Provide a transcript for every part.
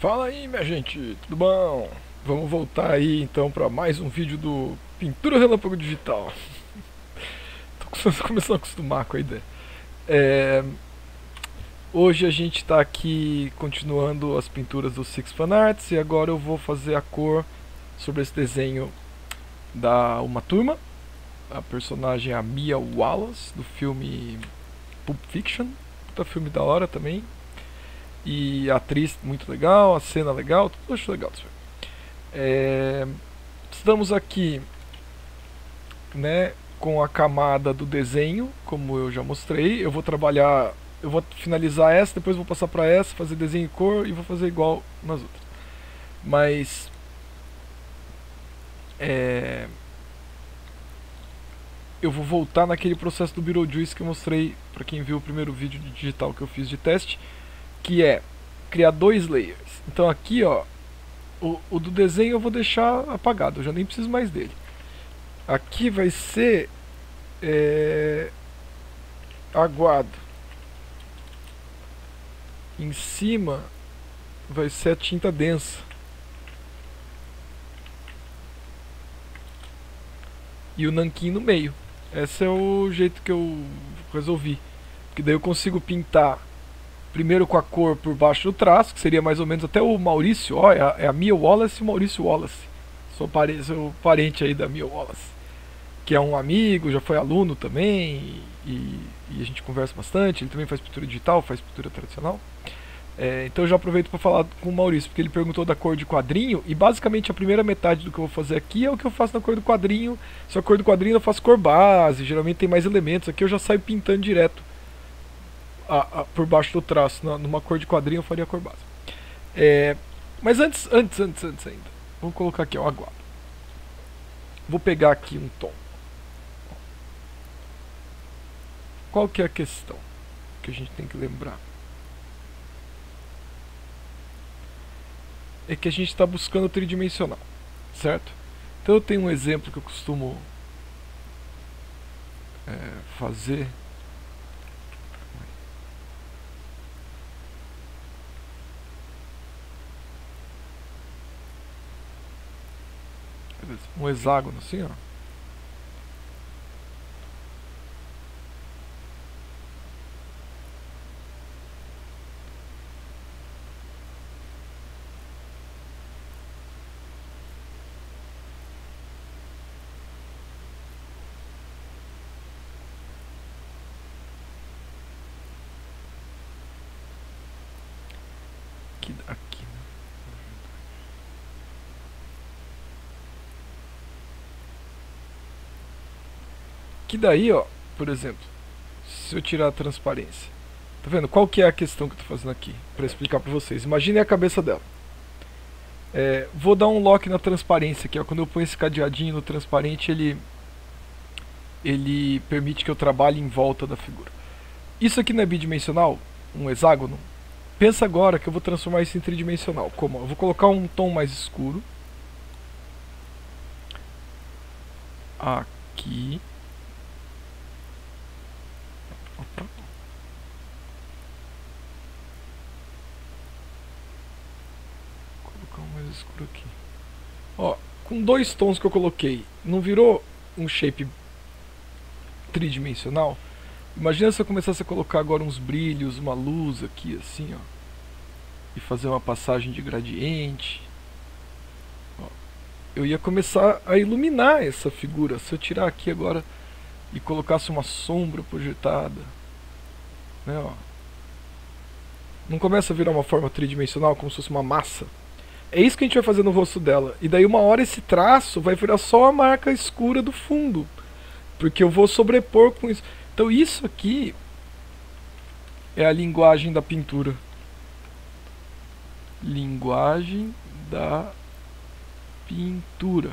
Fala aí, minha gente, tudo bom? Vamos voltar aí então para mais um vídeo do Pintura Relâmpago Digital. Tô começando a acostumar com a ideia. É... Hoje a gente está aqui continuando as pinturas do Six Fan Arts e agora eu vou fazer a cor sobre esse desenho da Uma Turma. A personagem é a Mia Wallace, do filme Pulp Fiction. Puta filme da hora também, e a atriz muito legal, a cena legal, tudo acho legal. É, estamos aqui né, com a camada do desenho, como eu já mostrei. Eu vou trabalhar, eu vou finalizar essa, depois vou passar para essa, fazer desenho em cor e vou fazer igual nas outras. Mas é, eu vou voltar naquele processo do Beetlejuice que eu mostrei para quem viu o primeiro vídeo de digital que eu fiz de teste que é criar dois layers. Então aqui, ó, o, o do desenho eu vou deixar apagado, eu já nem preciso mais dele. Aqui vai ser é, aguado. Em cima vai ser a tinta densa. E o nanquim no meio. Esse é o jeito que eu resolvi. Porque daí eu consigo pintar primeiro com a cor por baixo do traço, que seria mais ou menos até o Maurício, ó, é a, é a Mia Wallace e o Maurício Wallace. Sou, pare, sou parente aí da Mia Wallace, que é um amigo, já foi aluno também, e, e a gente conversa bastante. Ele também faz pintura digital, faz pintura tradicional. É, então eu já aproveito para falar com o Maurício, porque ele perguntou da cor de quadrinho, e basicamente a primeira metade do que eu vou fazer aqui é o que eu faço na cor do quadrinho. Se a cor do quadrinho eu faço cor base, geralmente tem mais elementos, aqui eu já saio pintando direto a, a, por baixo do traço. Na, numa cor de quadrinho eu faria a cor base. É, mas antes, antes, antes, antes ainda. Vamos colocar aqui, ó, aguado. Vou pegar aqui um tom. Qual que é a questão que a gente tem que lembrar? É que a gente está buscando tridimensional, certo? Então eu tenho um exemplo que eu costumo é, fazer um hexágono assim, ó. Aqui, aqui. Que daí, ó, por exemplo, se eu tirar a transparência, tá vendo? Qual que é a questão que eu tô fazendo aqui? Para explicar para vocês. Imaginem a cabeça dela. É, vou dar um lock na transparência aqui, ó. Quando eu ponho esse cadeadinho no transparente, ele ele permite que eu trabalhe em volta da figura. Isso aqui não é bidimensional? Um hexágono? Pensa agora que eu vou transformar isso em tridimensional. Como? Eu vou colocar um tom mais escuro. Aqui. Escuro aqui. Ó, com dois tons que eu coloquei, não virou um shape tridimensional? Imagina se eu começasse a colocar agora uns brilhos, uma luz aqui assim, ó. E fazer uma passagem de gradiente. Ó, eu ia começar a iluminar essa figura. Se eu tirar aqui agora e colocasse uma sombra projetada. Né, ó. Não começa a virar uma forma tridimensional, como se fosse uma massa. É isso que a gente vai fazer no rosto dela. E daí uma hora esse traço vai virar só a marca escura do fundo. Porque eu vou sobrepor com isso. Então isso aqui é a linguagem da pintura. Linguagem da pintura.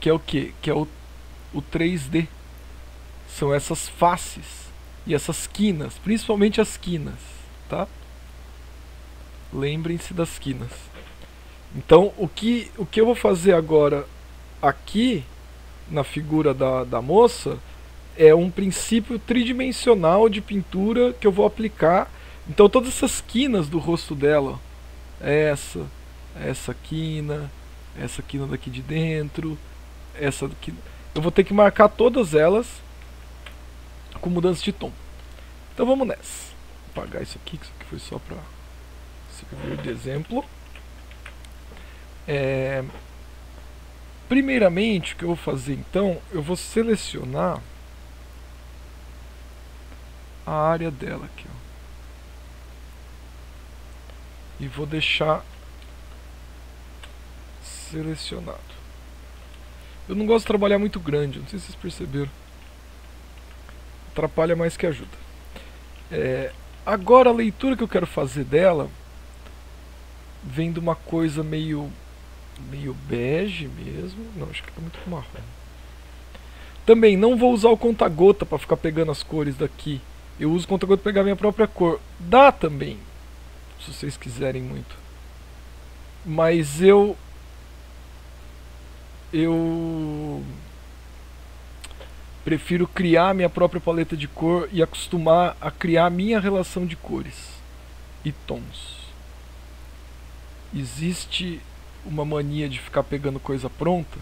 Que é o que? Que é o, o 3D. São essas faces e essas quinas, principalmente as quinas, tá? Lembrem-se das quinas. Então, o que, o que eu vou fazer agora aqui, na figura da, da moça, é um princípio tridimensional de pintura que eu vou aplicar Então todas essas quinas do rosto dela, essa, essa quina, essa quina daqui de dentro, essa daqui, eu vou ter que marcar todas elas com mudança de tom. Então vamos nessa. Vou apagar isso aqui, que isso aqui foi só para servir de exemplo. É, primeiramente, o que eu vou fazer então, eu vou selecionar a área dela aqui, ó. E vou deixar selecionado. Eu não gosto de trabalhar muito grande, não sei se vocês perceberam. Atrapalha mais que ajuda. É, agora a leitura que eu quero fazer dela vem de uma coisa meio meio bege mesmo. Não, acho que tá muito marrom. Também não vou usar o conta-gota para ficar pegando as cores daqui. Eu uso o conta-gota para pegar minha própria cor. Dá também, se vocês quiserem muito. Mas eu eu prefiro criar minha própria paleta de cor e acostumar a criar minha relação de cores e tons. Existe uma mania de ficar pegando coisa pronta.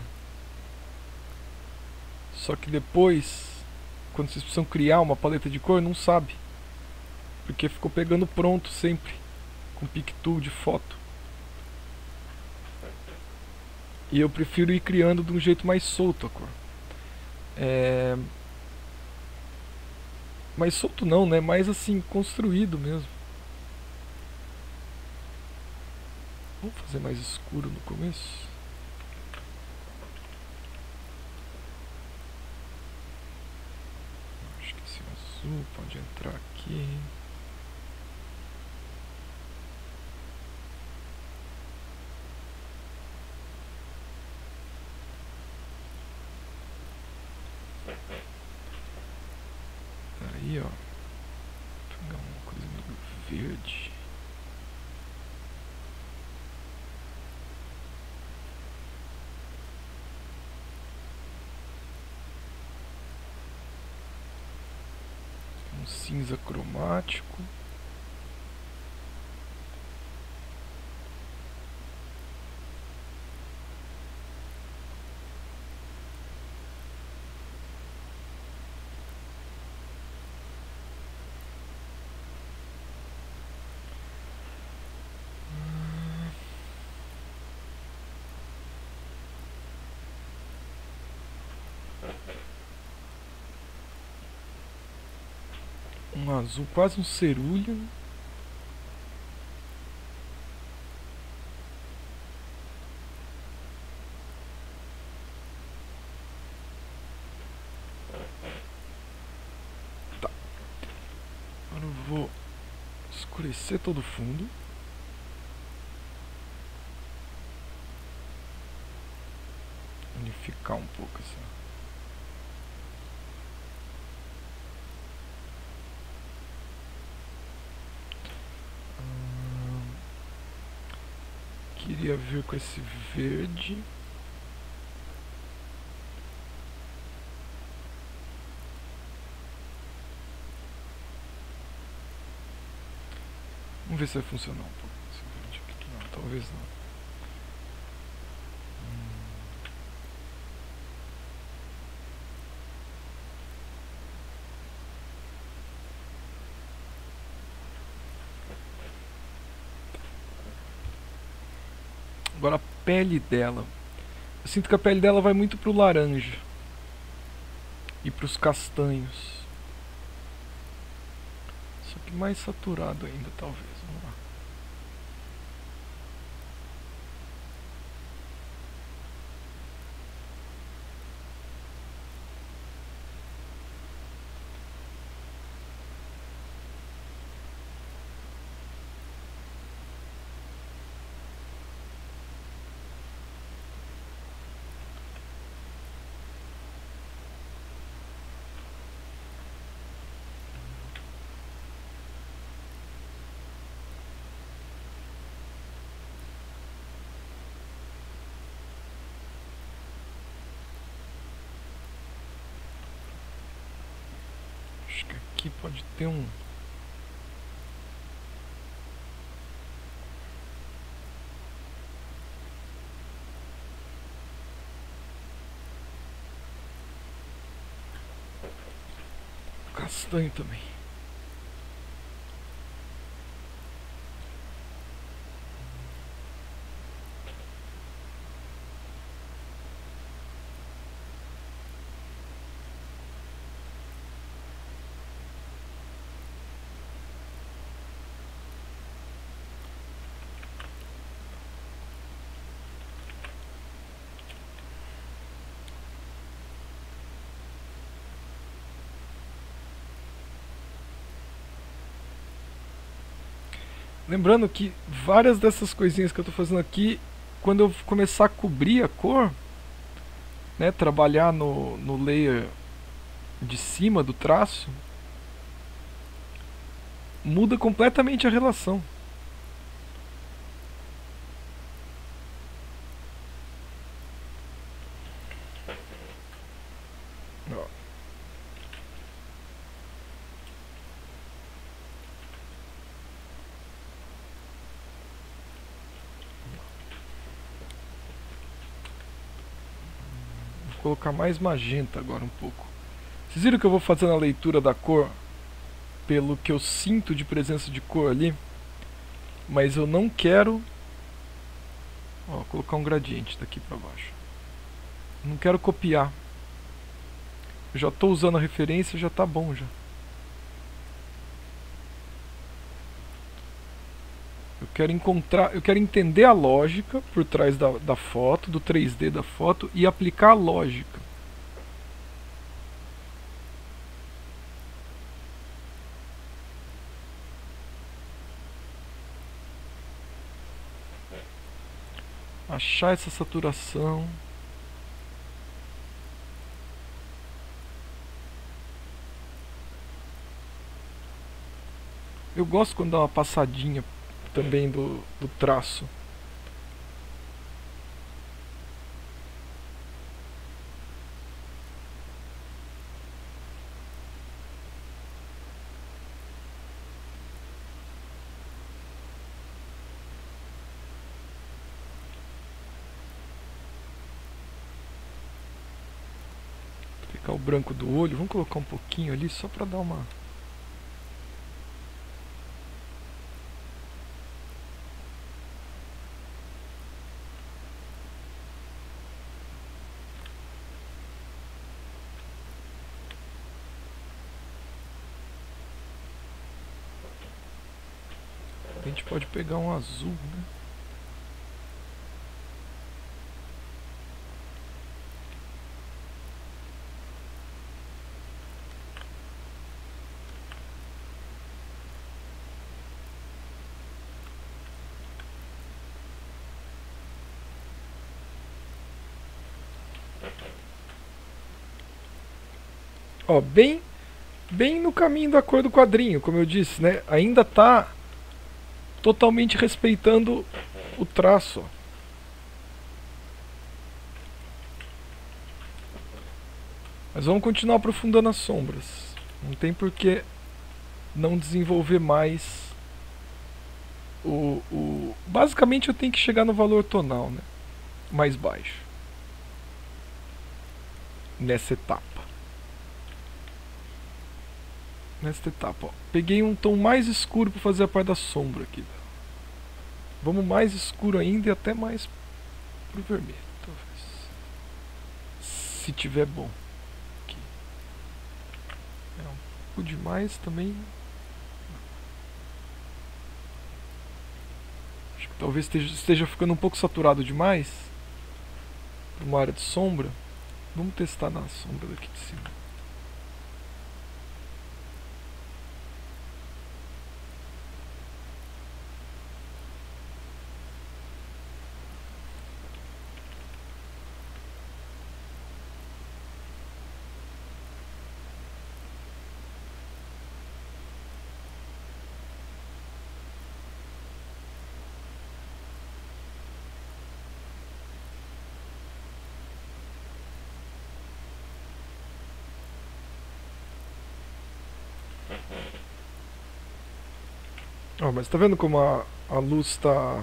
Só que depois, quando vocês precisam criar uma paleta de cor, não sabe. Porque ficou pegando pronto sempre, com Pictool de foto. E eu prefiro ir criando de um jeito mais solto a cor. É... Mais solto não, né? Mais assim, construído mesmo. Vamos fazer mais escuro no começo. Acho que esse azul pode entrar aqui. Aí, ó. Vou pegar uma coisa meio verde. Um cinza cromático. um azul, quase um cerulho. Tá. Agora eu vou escurecer todo o fundo. Unificar um pouco assim. queria vir com esse verde. Vamos ver se vai funcionar um pouco esse verde aqui. Não, talvez não. Agora a pele dela. Eu sinto que a pele dela vai muito pro laranja. E pros castanhos. Só que mais saturado ainda, talvez. Vamos lá. tem um. Castanho também. Lembrando que várias dessas coisinhas que eu estou fazendo aqui, quando eu começar a cobrir a cor, né, trabalhar no, no layer de cima do traço, muda completamente a relação. Colocar mais magenta agora um pouco. Vocês viram que eu vou fazendo a leitura da cor pelo que eu sinto de presença de cor ali? Mas eu não quero ó, colocar um gradiente daqui para baixo. Não quero copiar. Eu já estou usando a referência, já está bom já. Quero encontrar, eu quero entender a lógica por trás da, da foto, do 3D da foto e aplicar a lógica. Achar essa saturação. Eu gosto quando dá uma passadinha também do, do traço. Pegar o branco do olho, vamos colocar um pouquinho ali só para dar uma A gente pode pegar um azul, né? Ó, bem, bem no caminho da cor do quadrinho, como eu disse, né? Ainda tá totalmente respeitando o traço. Mas vamos continuar aprofundando as sombras. Não tem por que não desenvolver mais o, o... Basicamente eu tenho que chegar no valor tonal, né? Mais baixo. Nessa etapa. Nesta etapa, ó. Peguei um tom mais escuro para fazer a parte da sombra aqui. Vamos mais escuro ainda e até mais pro vermelho, talvez. Se tiver bom. Aqui. É um pouco demais também. Acho que talvez esteja, esteja ficando um pouco saturado demais. Para uma área de sombra. Vamos testar na sombra daqui de cima. Oh, mas tá vendo como a, a luz está...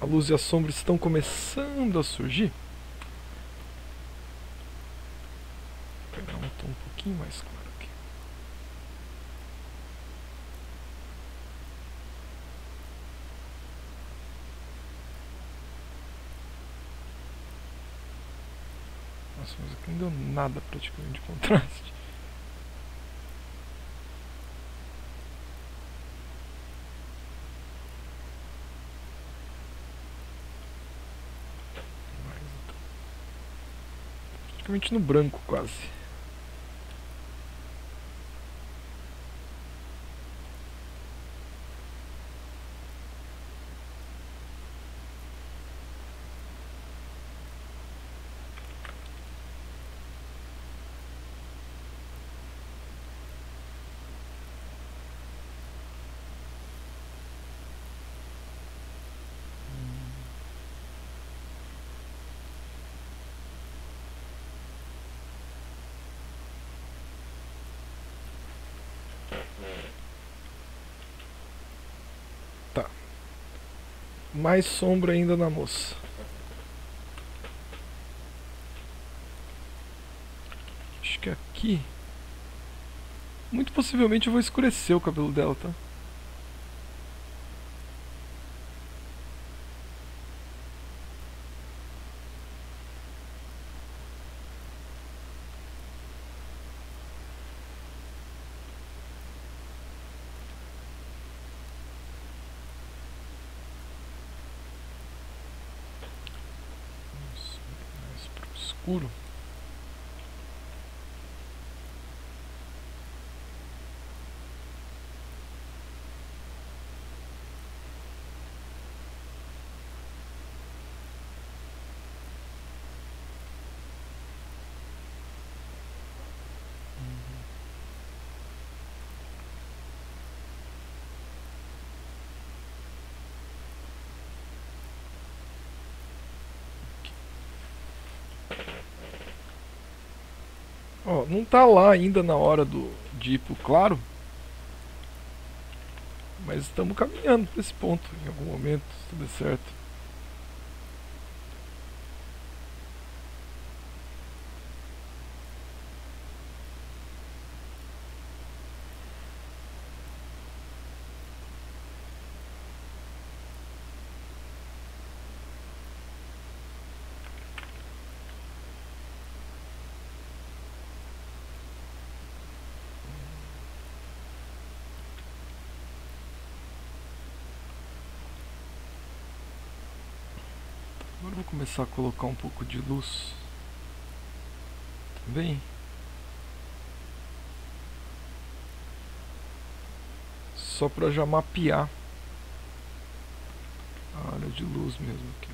A luz e a sombra estão começando a surgir? Vou pegar um tom um pouquinho mais claro. Nossa, mas aqui não deu nada praticamente de contraste. Praticamente no branco quase. Mais sombra ainda na moça. Acho que aqui. Muito possivelmente eu vou escurecer o cabelo dela, tá? Escuro. Não tá lá ainda na hora do, de ir pro claro. Mas estamos caminhando para esse ponto em algum momento, se tudo certo. Vou começar a colocar um pouco de luz também. Só para já mapear a área de luz mesmo aqui.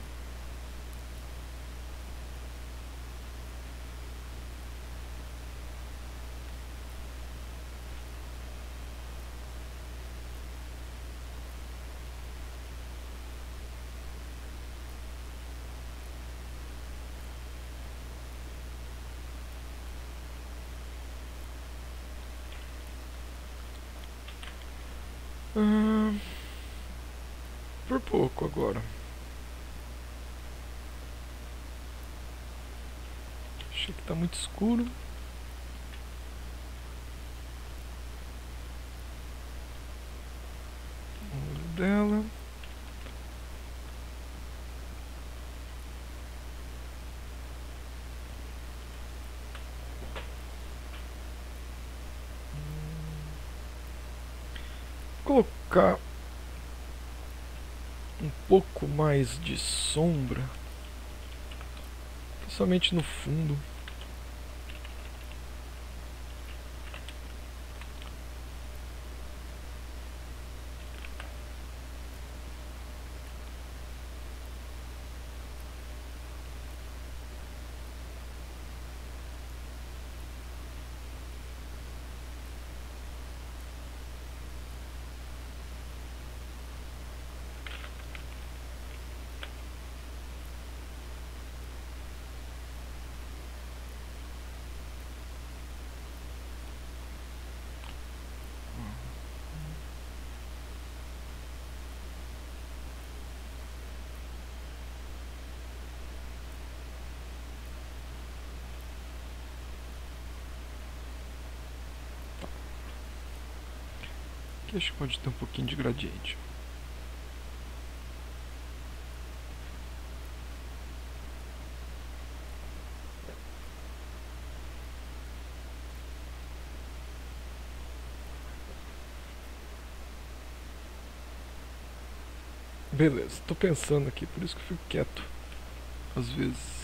Hum, por pouco agora. Achei que está muito escuro. O olho dela. colocar um pouco mais de sombra, principalmente no fundo. Aqui acho que pode ter um pouquinho de gradiente. Beleza, estou pensando aqui, por isso que eu fico quieto às vezes.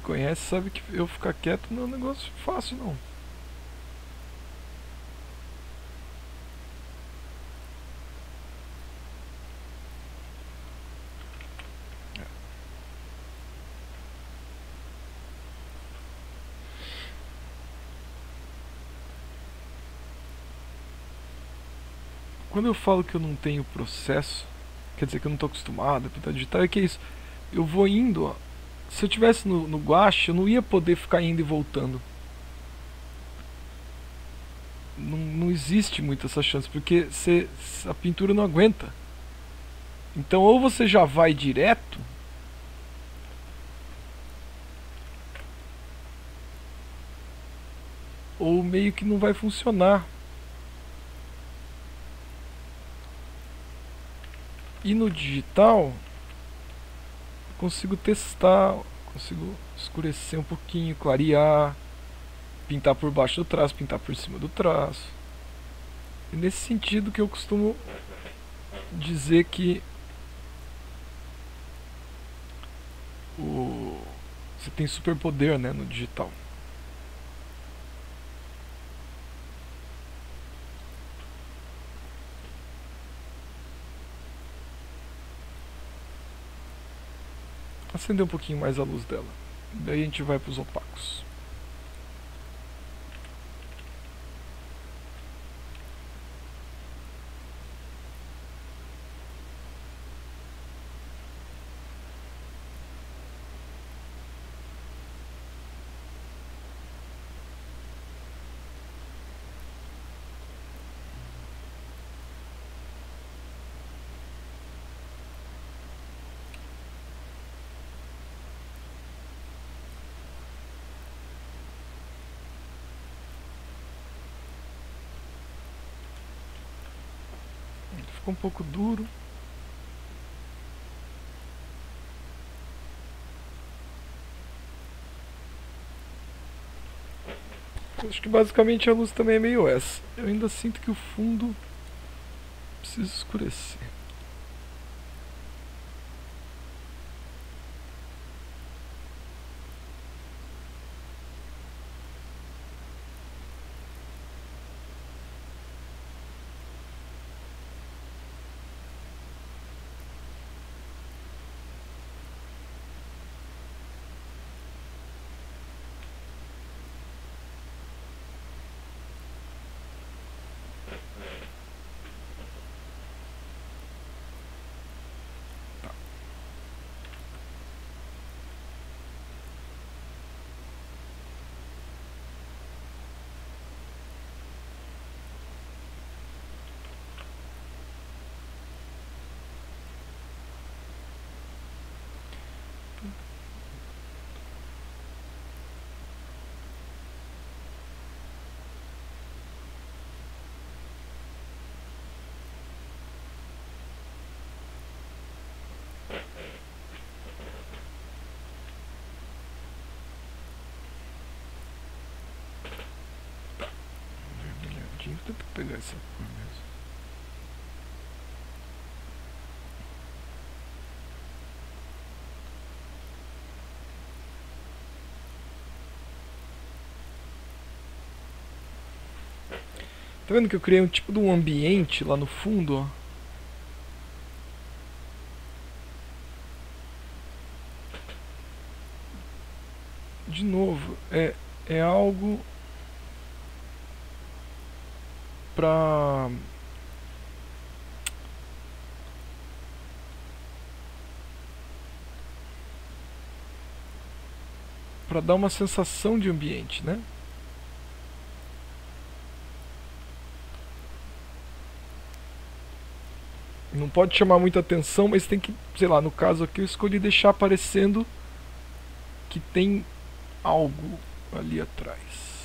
Me conhece sabe que eu ficar quieto não é um negócio fácil não. Quando eu falo que eu não tenho processo, quer dizer que eu não estou acostumado a pintar digital, é que é isso. Eu vou indo, ó, se eu tivesse no, no guache, eu não ia poder ficar indo e voltando. Não, não existe muito essa chance, porque cê, a pintura não aguenta. Então ou você já vai direto, ou meio que não vai funcionar. E no digital, consigo testar, consigo escurecer um pouquinho, clarear, pintar por baixo do traço, pintar por cima do traço. Nesse sentido que eu costumo dizer que o, você tem superpoder né, no digital. Acender um pouquinho mais a luz dela. Daí a gente vai para os opacos. Um pouco duro. Acho que basicamente a luz também é meio essa. Eu ainda sinto que o fundo precisa escurecer. Tenta pegar essa cor mesmo. Tá vendo que eu criei um tipo de um ambiente lá no fundo, ó? De novo, é, é algo para para dar uma sensação de ambiente, né? Não pode chamar muita atenção, mas tem que, sei lá, no caso aqui eu escolhi deixar aparecendo que tem algo ali atrás.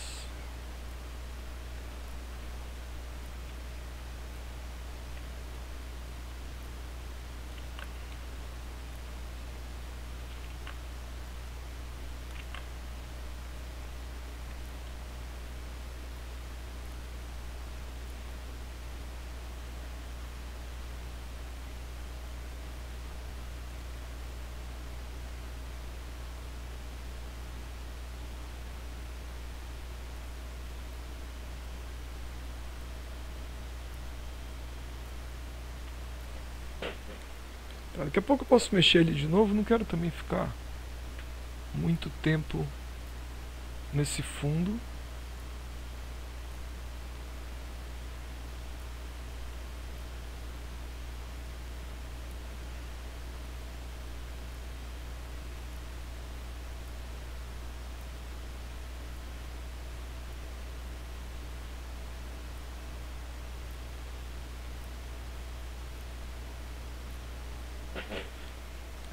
Tá, daqui a pouco eu posso mexer ele de novo, não quero também ficar muito tempo nesse fundo.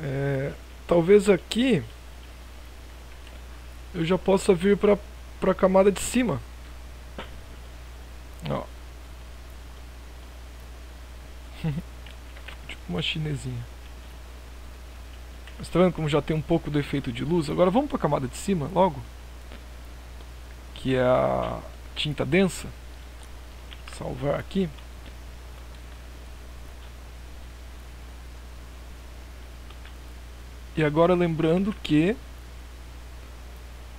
É, talvez aqui eu já possa vir para a camada de cima. Ó. tipo uma chinesinha. Mas tá vendo como já tem um pouco do efeito de luz? Agora vamos para a camada de cima logo. Que é a tinta densa. Salvar aqui. E agora lembrando que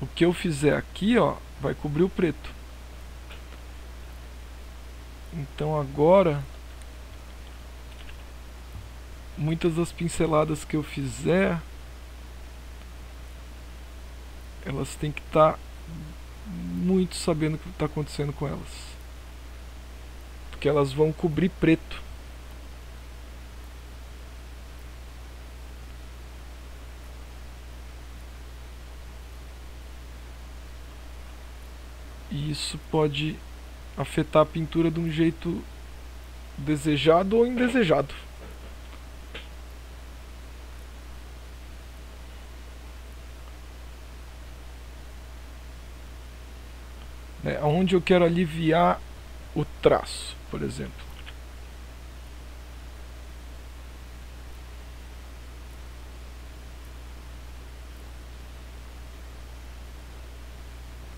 o que eu fizer aqui, ó, vai cobrir o preto. Então agora muitas das pinceladas que eu fizer elas têm que estar tá muito sabendo o que está acontecendo com elas. Porque elas vão cobrir preto. Isso pode afetar a pintura de um jeito desejado ou indesejado. Né, onde eu quero aliviar o traço, por exemplo.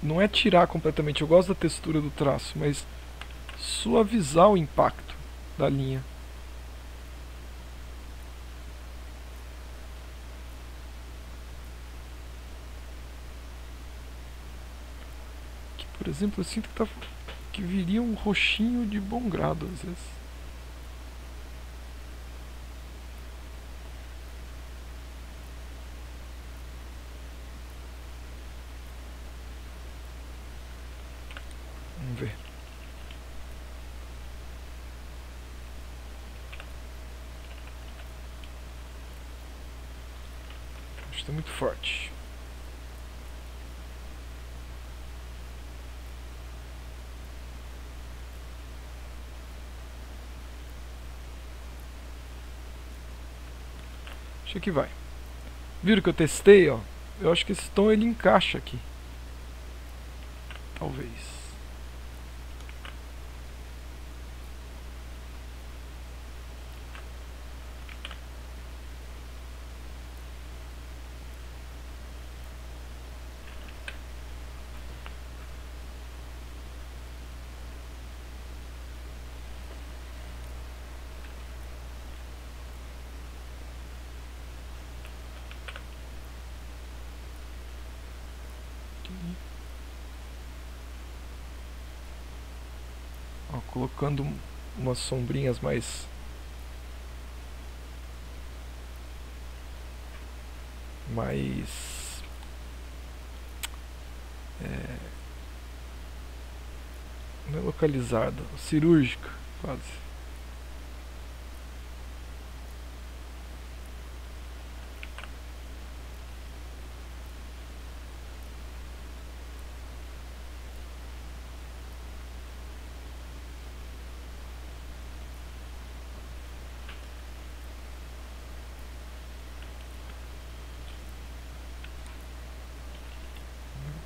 Não é tirar completamente, eu gosto da textura do traço, mas suavizar o impacto da linha. Aqui, por exemplo, eu sinto que, tá, que viria um roxinho de bom grado às vezes. Vamos ver. Está muito forte. Acho que vai. Viram que eu testei, ó? Eu acho que esse tom ele encaixa aqui. Talvez. Ó, colocando umas sombrinhas mais mais é, não é localizada, cirúrgica quase.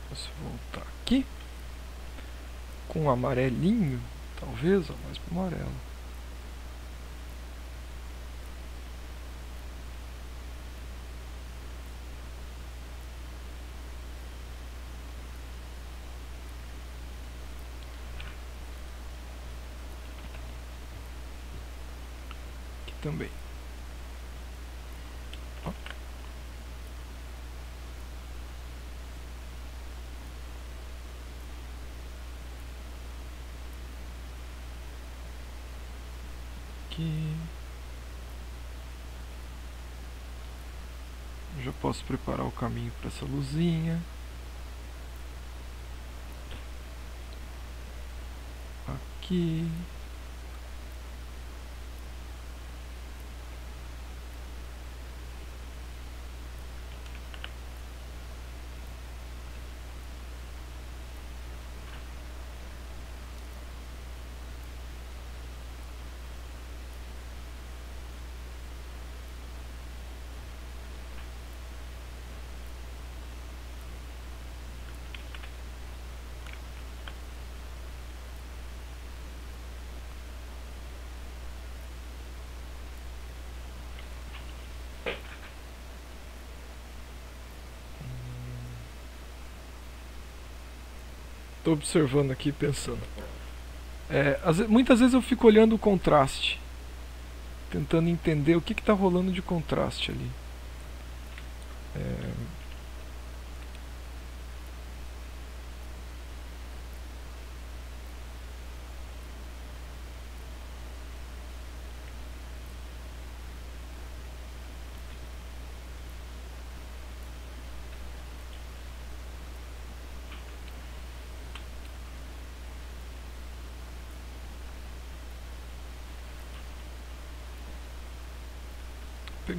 Posso voltar aqui. Com um amarelinho, talvez, ó, mais pro amarelo. Aqui também. aqui. Eu já posso preparar o caminho para essa luzinha. Aqui. Estou observando aqui pensando. É, muitas vezes eu fico olhando o contraste, tentando entender o que está rolando de contraste ali. É,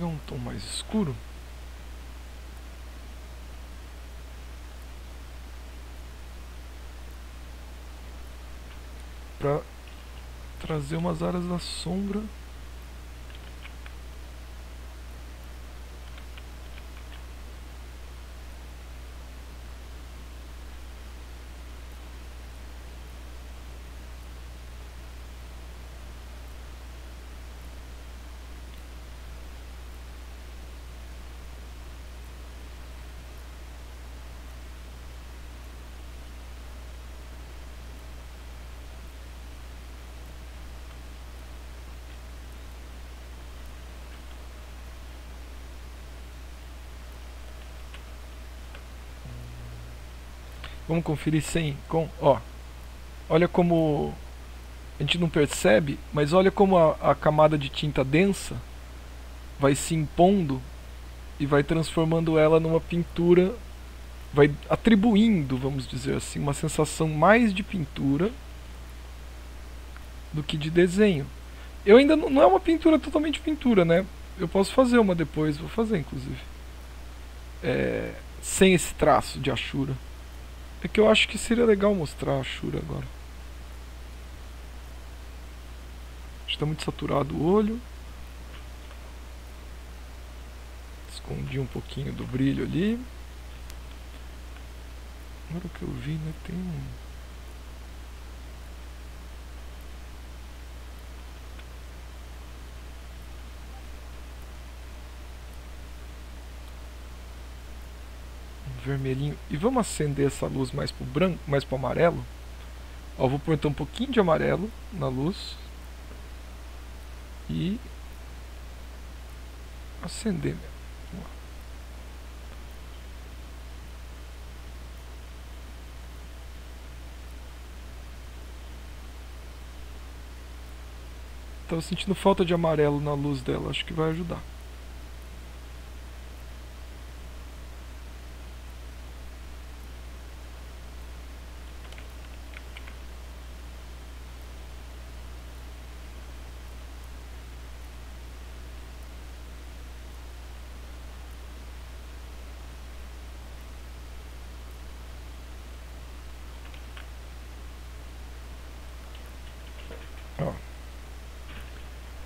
pegar um tom mais escuro. Para trazer umas áreas da sombra Vamos conferir sem, com, ó. Olha como a gente não percebe, mas olha como a, a camada de tinta densa vai se impondo e vai transformando ela numa pintura, vai atribuindo, vamos dizer assim, uma sensação mais de pintura do que de desenho. Eu ainda não, não é uma pintura totalmente pintura, né? Eu posso fazer uma depois, vou fazer inclusive. É, sem esse traço de Ashura. É que eu acho que seria legal mostrar a Shura agora. Está muito saturado o olho. Escondi um pouquinho do brilho ali. Agora o que eu vi, né? Tem um... vermelhinho. E vamos acender essa luz mais pro branco, mais pro amarelo. Ó, vou pôr então um pouquinho de amarelo na luz. E acender. Estava sentindo falta de amarelo na luz dela, acho que vai ajudar.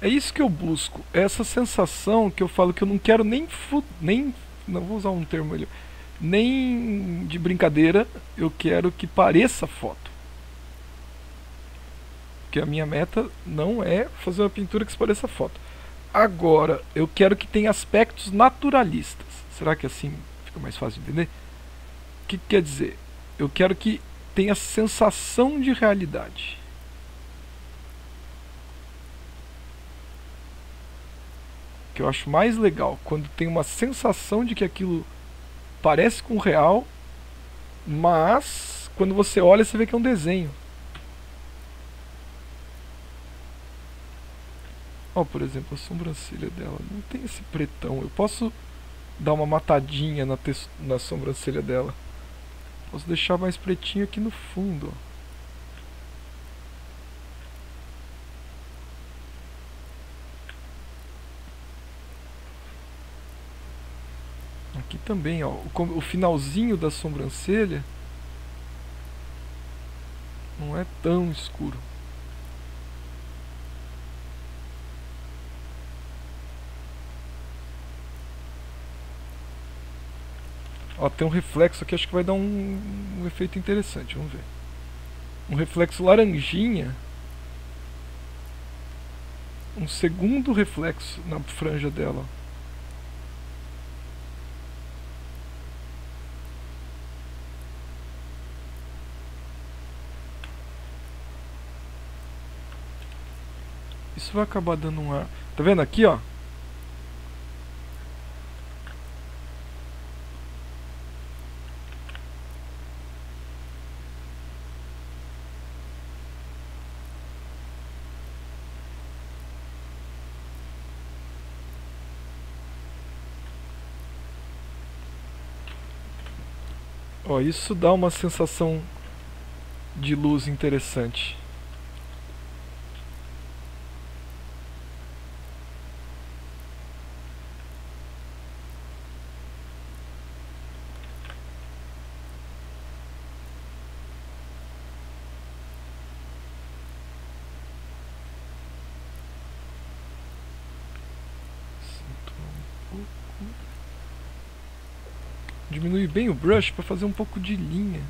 É isso que eu busco, é essa sensação que eu falo que eu não quero nem nem não vou usar um termo ali, nem de brincadeira, eu quero que pareça foto. Porque a minha meta não é fazer uma pintura que se pareça foto. Agora, eu quero que tenha aspectos naturalistas. Será que assim fica mais fácil de entender? O que, que quer dizer? Eu quero que tenha sensação de realidade. Que eu acho mais legal, quando tem uma sensação de que aquilo parece com real, mas quando você olha você vê que é um desenho. Ó, por exemplo, a sobrancelha dela não tem esse pretão. Eu posso dar uma matadinha na, na sobrancelha dela. Posso deixar mais pretinho aqui no fundo. Aqui também, ó, o, o finalzinho da sobrancelha não é tão escuro. Ó, tem um reflexo aqui, acho que vai dar um, um efeito interessante, vamos ver. Um reflexo laranjinha. Um segundo reflexo na franja dela. Isso vai acabar dando um ar. Tá vendo aqui, ó? Ó, isso dá uma sensação de luz interessante. Bem o brush para fazer um pouco de linha.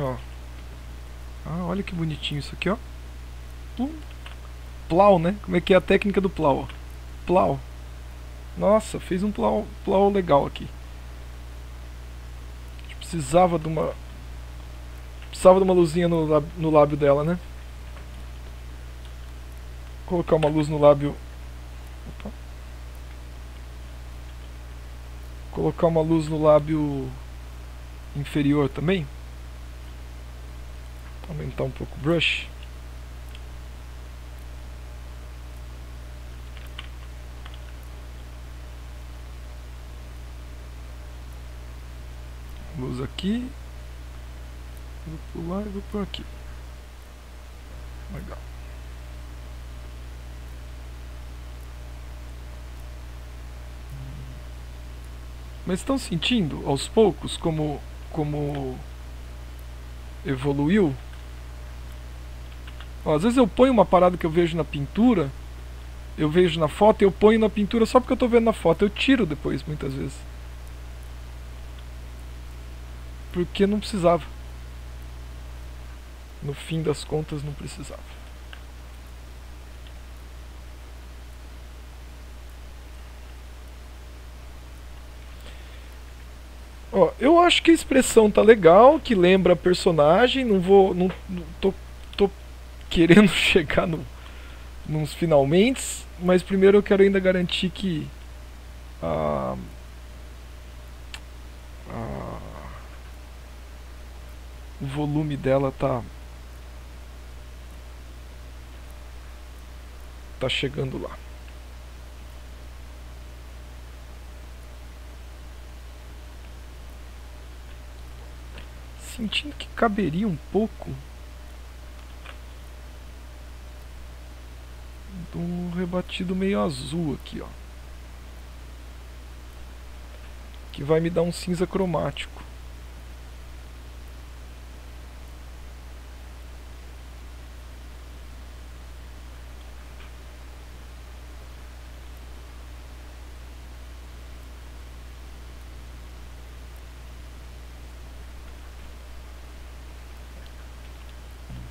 Ó. Ah, olha que bonitinho isso aqui, ó. Um plau, né? Como é que é a técnica do plau? Plau. Nossa, fez um plau, plau legal aqui. A gente precisava de uma... Precisava de uma luzinha no, no lábio dela, né? Vou colocar uma luz no lábio... Opa. Colocar uma luz no lábio inferior também aumentar um pouco o brush. Luz aqui. Vou lá e vou por aqui. Legal. Mas estão sentindo aos poucos como como evoluiu Às vezes eu ponho uma parada que eu vejo na pintura, eu vejo na foto e eu ponho na pintura só porque eu estou vendo na foto. Eu tiro depois, muitas vezes. Porque não precisava. No fim das contas, não precisava. Ó, eu acho que a expressão tá legal, que lembra a personagem, não vou. Não, não tô querendo chegar no, nos finalmente, mas primeiro eu quero ainda garantir que ah, ah, o volume dela tá tá chegando lá. Sentindo que caberia um pouco do batido meio azul aqui, ó. Que vai me dar um cinza cromático.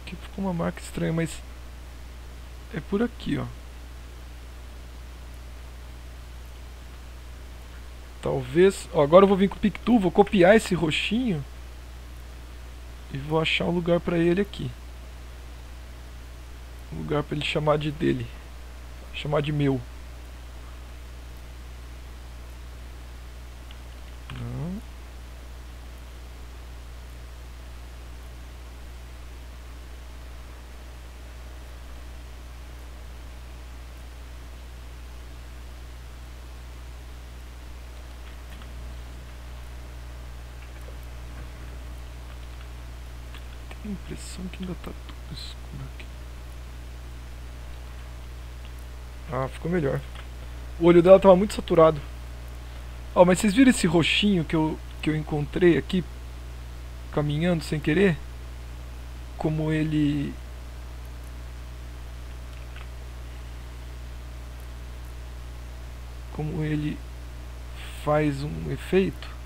Aqui ficou uma marca estranha, mas é por aqui, ó. Talvez... Ó, agora eu vou vir com o Pictu, vou copiar esse roxinho. E vou achar um lugar pra ele aqui. Um lugar pra ele chamar de dele. Chamar de meu. A impressão que ainda tá tudo escuro aqui. Ah, ficou melhor. O olho dela tava muito saturado. Ó, oh, mas vocês viram esse roxinho que eu, que eu encontrei aqui? Caminhando sem querer? Como ele... Como ele faz um efeito?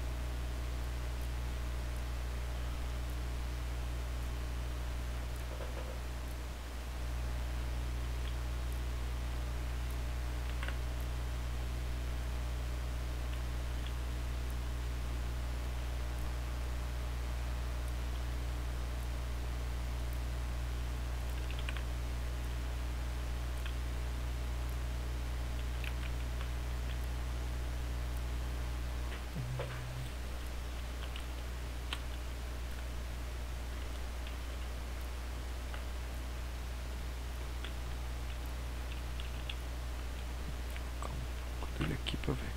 ele aqui pra ver.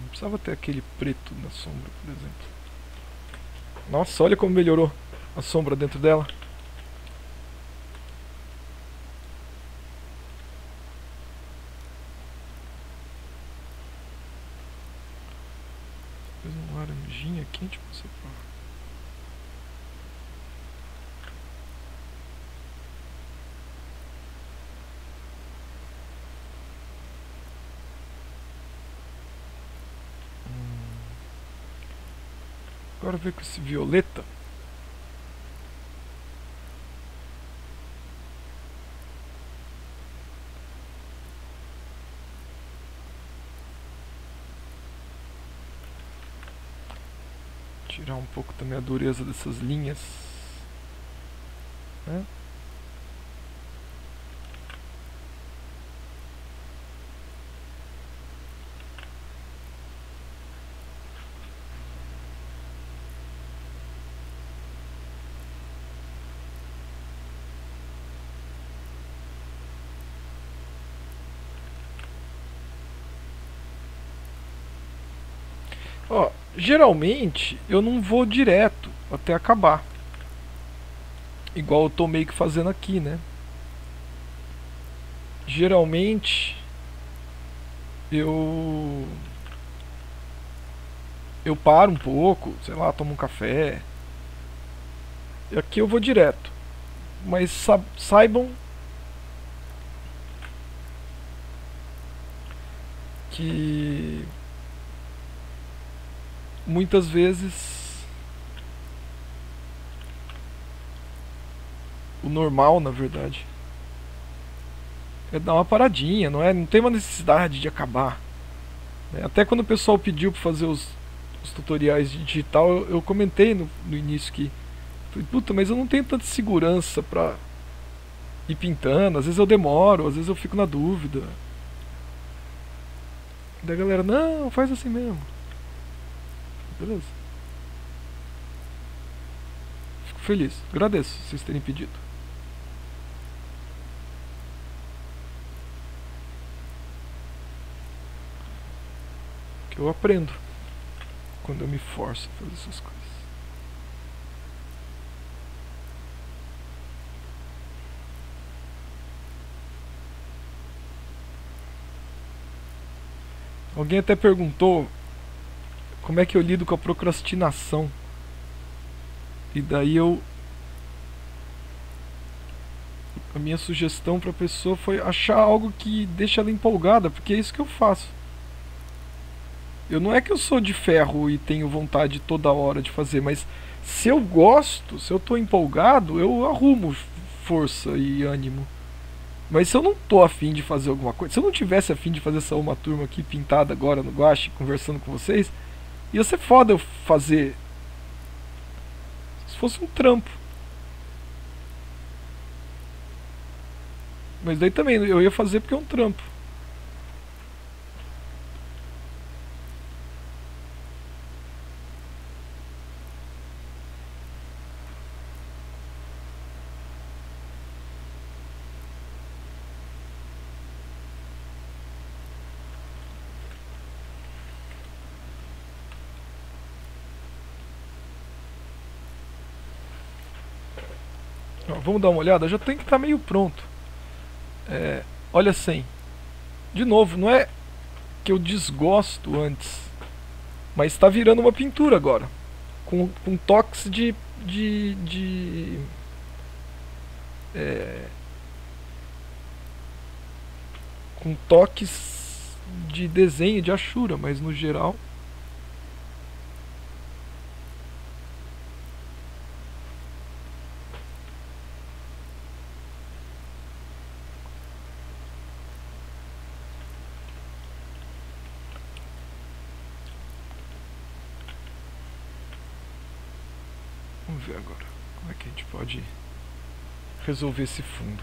Não precisava ter aquele preto na sombra, por exemplo. Nossa, olha como melhorou a sombra dentro dela. Fez um laranjinha quente pra você Agora ver com esse violeta. Tirar um pouco também a dureza dessas linhas. Né? Ó, geralmente eu não vou direto até acabar. Igual eu tô meio que fazendo aqui, né? Geralmente eu eu paro um pouco, sei lá, tomo um café. E aqui eu vou direto. Mas sa saibam que muitas vezes o normal, na verdade, é dar uma paradinha, não é? Não tem uma necessidade de acabar. Né? Até quando o pessoal pediu para fazer os, os, tutoriais de digital, eu, eu comentei no, no, início que, falei, puta, mas eu não tenho tanta segurança para ir pintando. Às vezes eu demoro, às vezes eu fico na dúvida. Da galera, não, faz assim mesmo. Beleza. Fico feliz. Agradeço vocês terem pedido. Que eu aprendo. quando eu me forço a fazer essas coisas. Alguém até perguntou como é que eu lido com a procrastinação. E daí eu a minha sugestão para a pessoa foi achar algo que deixa ela empolgada, porque é isso que eu faço. Eu não é que eu sou de ferro e tenho vontade toda hora de fazer, mas se eu gosto, se eu estou empolgado, eu arrumo força e ânimo. Mas se eu não tô afim de fazer alguma coisa, se eu não tivesse afim de fazer essa uma turma aqui pintada agora no guache, conversando com vocês, ia ser foda eu fazer. Se fosse um trampo. Mas daí também eu ia fazer porque é um trampo. Vamos dar uma olhada? Já tem que estar tá meio pronto. É, olha assim. De novo, não é que eu desgosto antes. Mas está virando uma pintura agora. Com, com toques de. de. de é, com toques de desenho de Ashura, mas no geral Vamos ver agora como é que a gente pode resolver esse fundo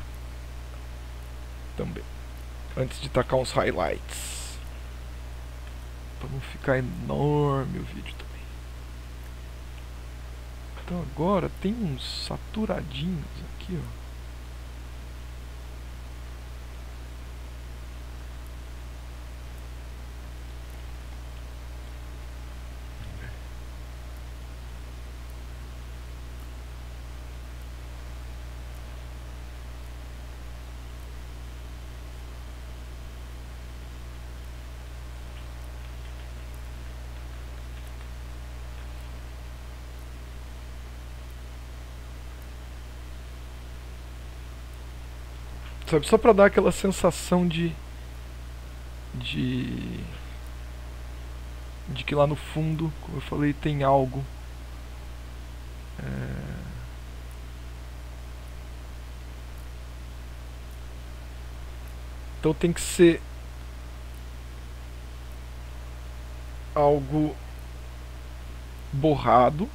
também. Antes de tacar uns highlights. Para não ficar enorme o vídeo também. Então agora tem uns saturadinhos aqui, ó. Sabe, só para dar aquela sensação de de de que lá no fundo, como eu falei, tem algo é... Então tem que ser algo borrado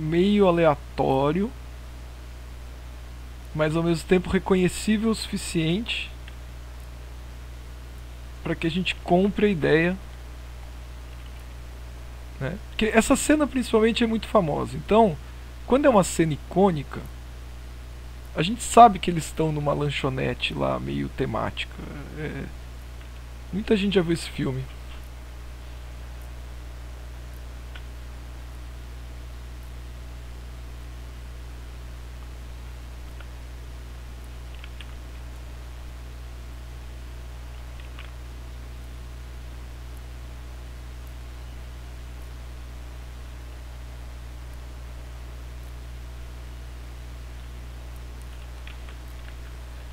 meio aleatório, mas ao mesmo tempo reconhecível o suficiente para que a gente compre a ideia. Né? Porque essa cena principalmente é muito famosa. Então, quando é uma cena icônica, a gente sabe que eles estão numa lanchonete lá meio temática. É... Muita gente já viu esse filme.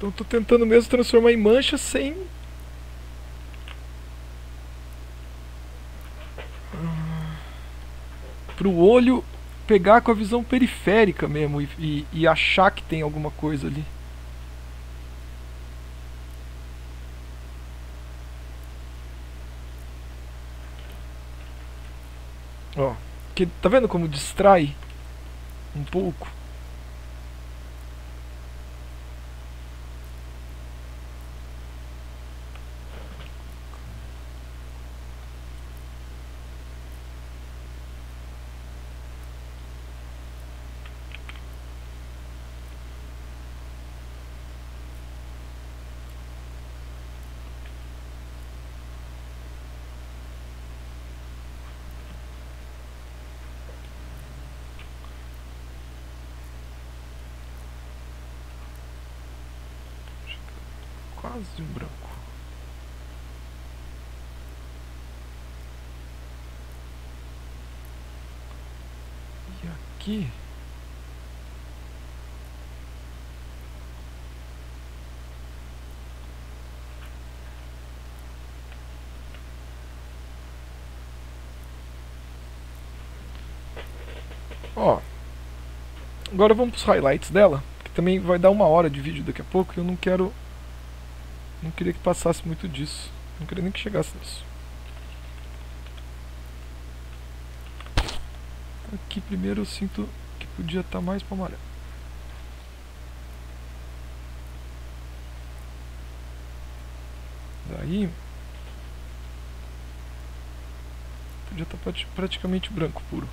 Então tô tentando mesmo transformar em mancha sem... Pro olho pegar com a visão periférica mesmo e, e, e achar que tem alguma coisa ali. Ó, que, tá vendo como distrai um pouco? quase um branco. E aqui... Ó, agora vamos para os highlights dela, que também vai dar uma hora de vídeo daqui a pouco e eu não quero, não queria que passasse muito disso, não queria nem que chegasse nisso. Aqui primeiro eu sinto que podia estar tá mais para amarelo. Daí podia estar tá praticamente branco puro.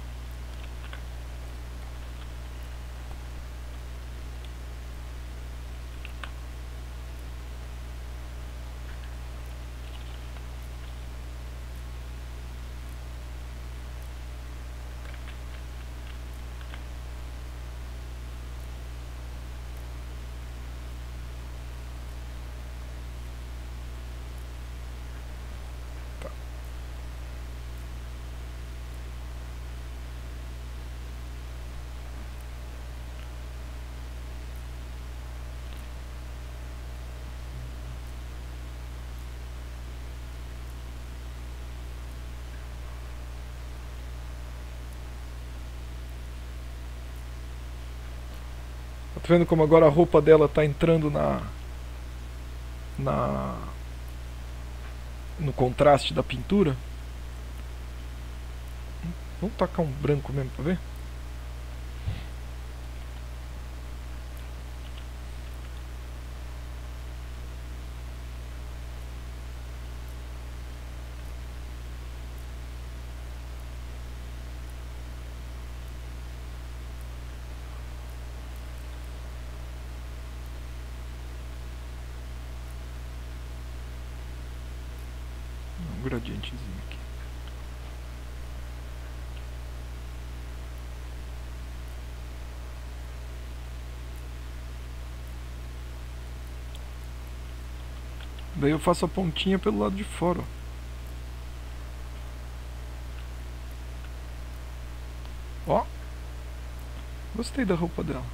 Tá vendo como agora a roupa dela tá entrando na na no contraste da pintura? Vamos tacar um branco mesmo para ver? gradientezinho aqui. Daí eu faço a pontinha pelo lado de fora. Ó. Gostei da roupa dela.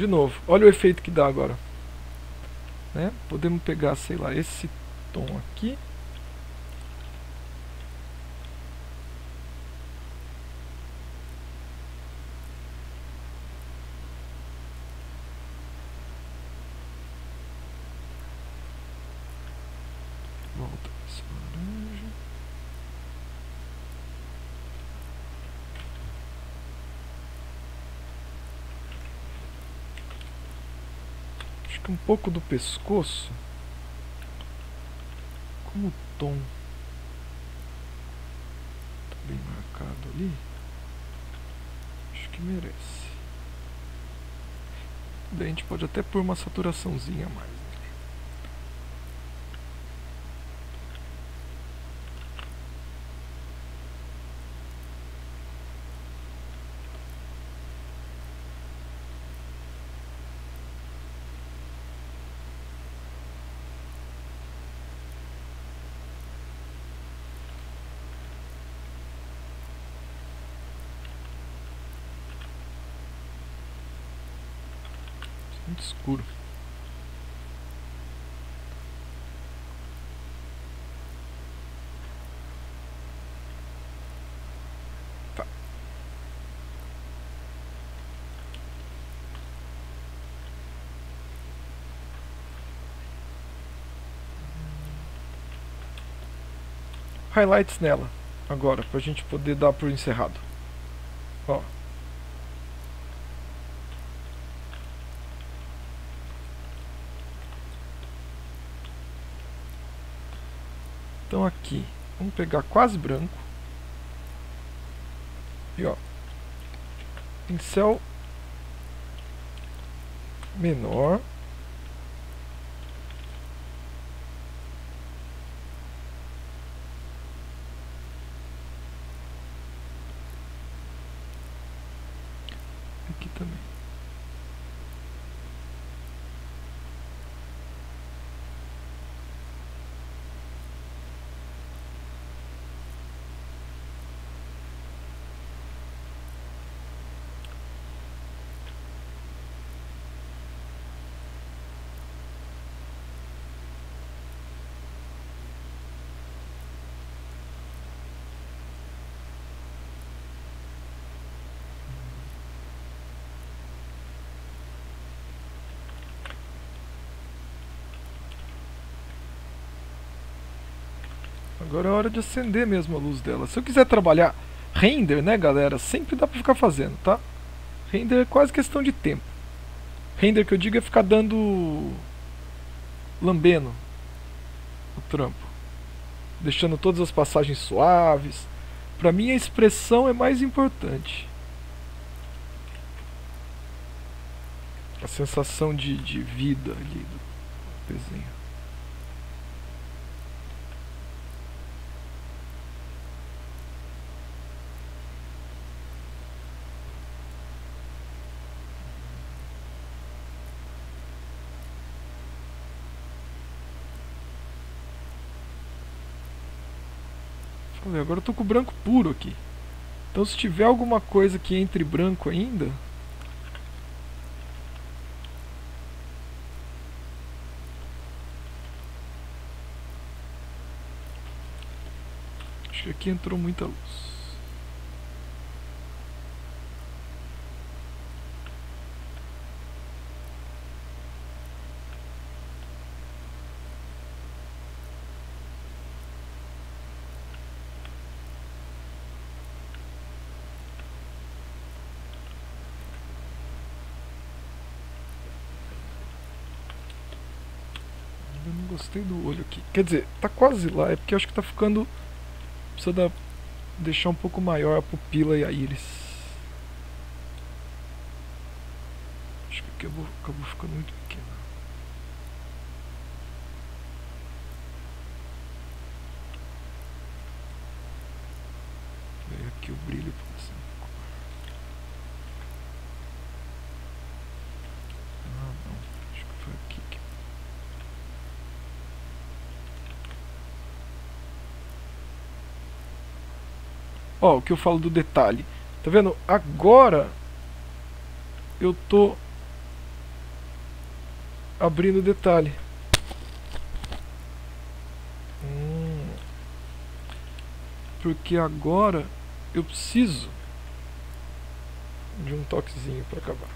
de novo, olha o efeito que dá agora. Né? Podemos pegar, sei lá, esse tom aqui. Volta esse laranja. acho que um pouco do pescoço como tom tá bem marcado ali acho que merece. Daí a gente pode até pôr uma saturaçãozinha a mais muito escuro. Tá. Highlights nela agora, pra gente poder dar por encerrado. Ó. Então aqui, vamos pegar quase branco. E ó, pincel menor. também. Agora é hora de acender mesmo a luz dela. Se eu quiser trabalhar render, né, galera, sempre dá pra ficar fazendo, tá? Render é quase questão de tempo. Render que eu digo é ficar dando... lambendo o trampo. Deixando todas as passagens suaves. Pra mim a expressão é mais importante. A sensação de, de vida ali do desenho. Falei, agora eu tô com branco puro aqui. Então se tiver alguma coisa que entre branco ainda... Acho que aqui entrou muita luz. Do olho aqui. Quer dizer, tá quase lá, é porque eu acho que tá ficando... Precisa da, deixar um pouco maior a pupila e a íris. Acho que aqui acabou, acabou ficando muito pequeno. E aqui o brilho Ó, o que eu falo do detalhe. Tá vendo? Agora eu tô abrindo o detalhe. Hum. Porque agora eu preciso de um toquezinho para acabar.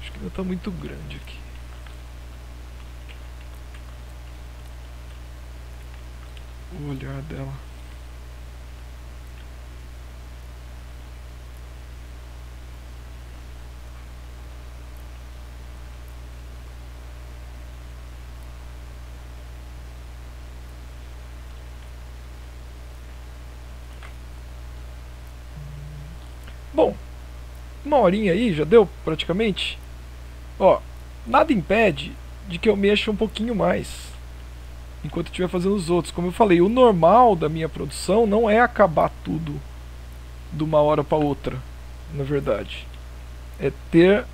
Acho que ainda está muito grande aqui. O olhar dela. Bom, uma horinha aí, já deu praticamente. Ó, nada impede de que eu mexa um pouquinho mais enquanto estiver fazendo os outros. Como eu falei, o normal da minha produção não é acabar tudo de uma hora para outra, na verdade. É ter.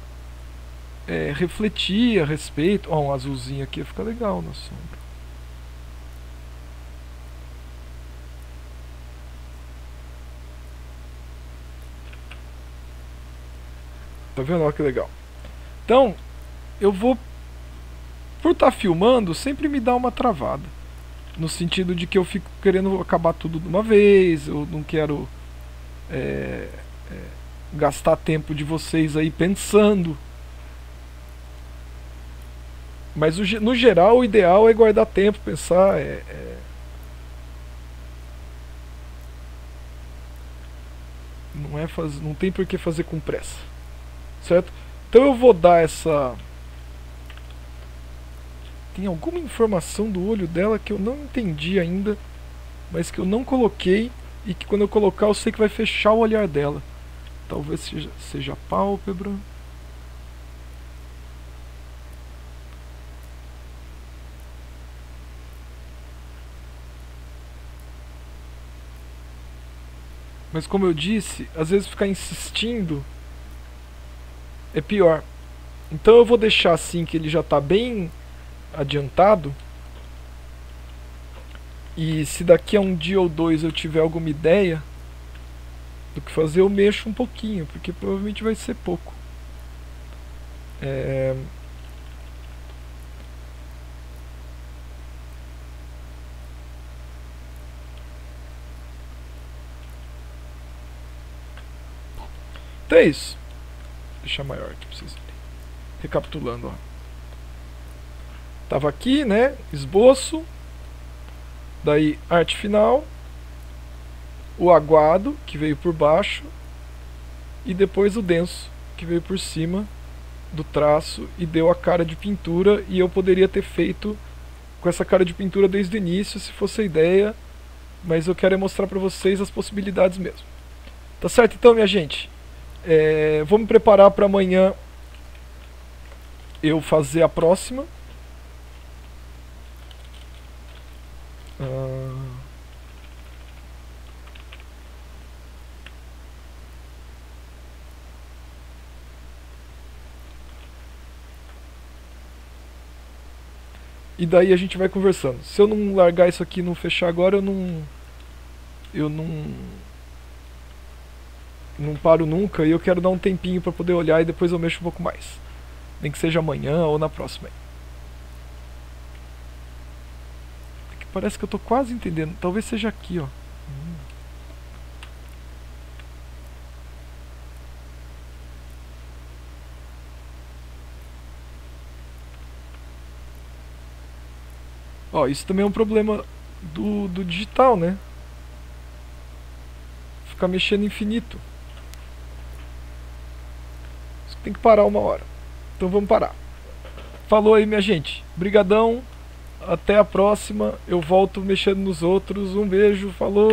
É, refletir a respeito. Ó, um azulzinho aqui fica legal na sombra. Tá vendo? Olha que legal. Então, eu vou por estar tá filmando, sempre me dá uma travada. No sentido de que eu fico querendo acabar tudo de uma vez, eu não quero é, é, gastar tempo de vocês aí pensando. Mas no geral o ideal é guardar tempo, pensar. É, é... Não, é faz... não tem por que fazer com pressa. Certo? Então eu vou dar essa tem alguma informação do olho dela que eu não entendi ainda, mas que eu não coloquei e que quando eu colocar eu sei que vai fechar o olhar dela. Talvez seja, seja pálpebra. Mas como eu disse, às vezes ficar insistindo é pior. Então eu vou deixar assim que ele já está bem adiantado. E se daqui a um dia ou dois eu tiver alguma ideia do que fazer, eu mexo um pouquinho, porque provavelmente vai ser pouco. É... Então é isso. Deixar maior aqui pra vocês verem. Recapitulando, ó. Tava aqui, né? Esboço. Daí arte final. O aguado, que veio por baixo. E depois o denso, que veio por cima do traço e deu a cara de pintura. E eu poderia ter feito com essa cara de pintura desde o início, se fosse a ideia. Mas eu quero mostrar para vocês as possibilidades mesmo. Tá certo então, minha gente? É, vou me preparar para amanhã eu fazer a próxima. E daí a gente vai conversando. Se eu não largar isso aqui e não fechar agora, eu não. Eu não não paro nunca e eu quero dar um tempinho para poder olhar e depois eu mexo um pouco mais. Nem que seja amanhã ou na próxima. É que parece que eu tô quase entendendo. Talvez seja aqui, ó. Ó, isso também é um problema do, do digital, né? Ficar mexendo infinito tem que parar uma hora. Então vamos parar. Falou aí, minha gente. Brigadão. Até a próxima. Eu volto mexendo nos outros. Um beijo. Falou!